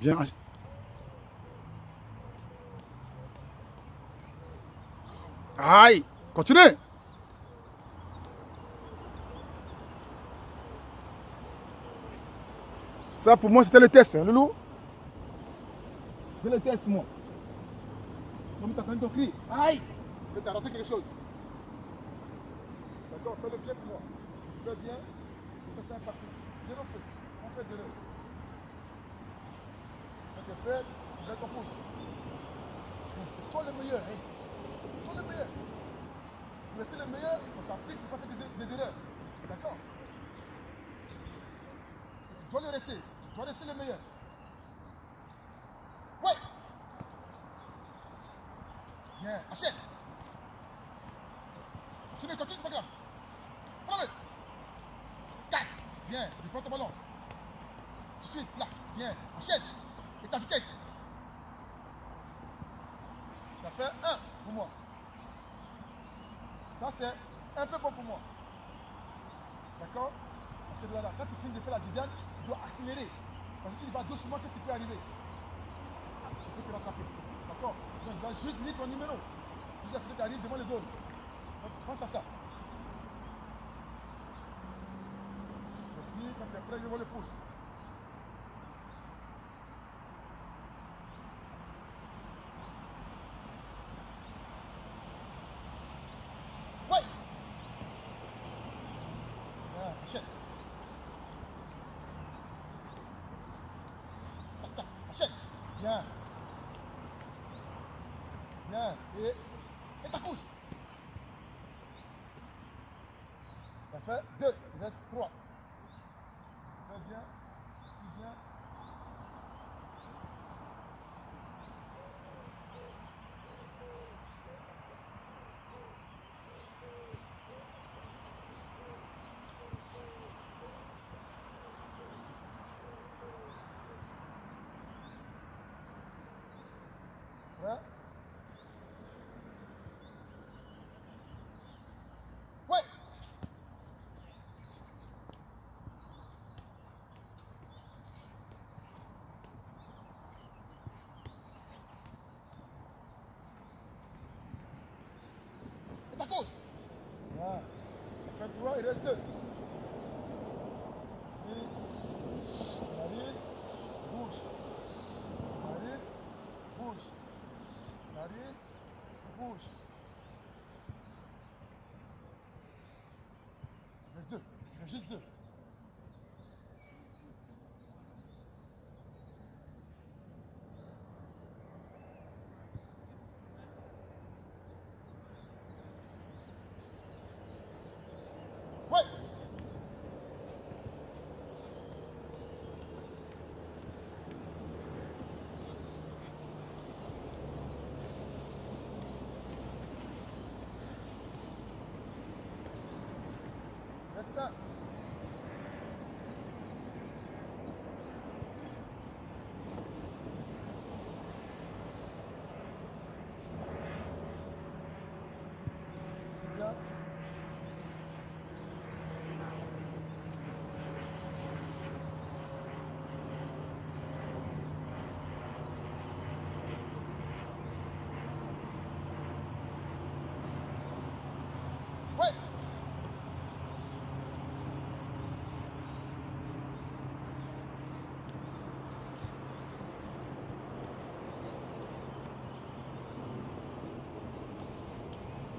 Bien. Aïe. Continue. Ça, pour moi, c'était le test, hein, Loulou. C'était le test moi. Comme tu as entendu ton cri. Aïe. C'est t'as raté quelque chose. D'accord, fais le bien pour moi. Fais bien. Fais ça un parti. Zéro feu. Sans faire d'erreur. Prêt, tu mets ton pouce. C'est toi le meilleur. Hein. C'est toi le meilleur. Pour laisser le meilleur, on s'applique pour ne pas faire des, des erreurs. D'accord? Tu dois le laisser. Tu dois laisser le meilleur. Ouais Bien, achète Continue, continue, c'est pas grave. Prends-le Casse Bien, prends ton ballon. Tout de suite, là, bien, achète Et ta vitesse Ça fait un pour moi. Ça, c'est un peu bon pour moi. D'accord? Quand tu finis de faire la zidane, tu dois accélérer. Parce que tu vas doucement, qu'est-ce qui peut arriver Tu peux te rattraper. D'accord? Donc, tu vas juste lire ton numéro. Jusqu'à ce que tu arrives devant le goal. Pense à ça. Parce que quand tu es prêt, je vois le pouce. Ouais Bien, achète. Tac, tac, Bien. Bien. Et, et ta course. Ça fait deux. Il reste trois. Fais bien. Suis bien. ريس 2 سبيد نارين بوش نارين بوش نارين بوش ريس 2 ريس 2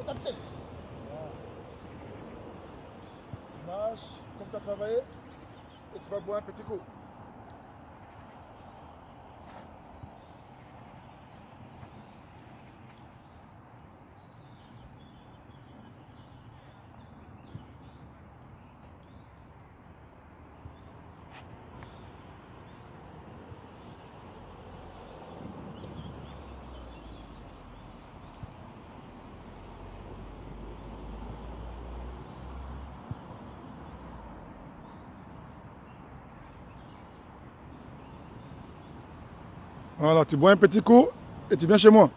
Tu marches comme tu as travaillé et tu vas boire un petit coup. Voilà, tu bois un petit coup et tu viens chez moi.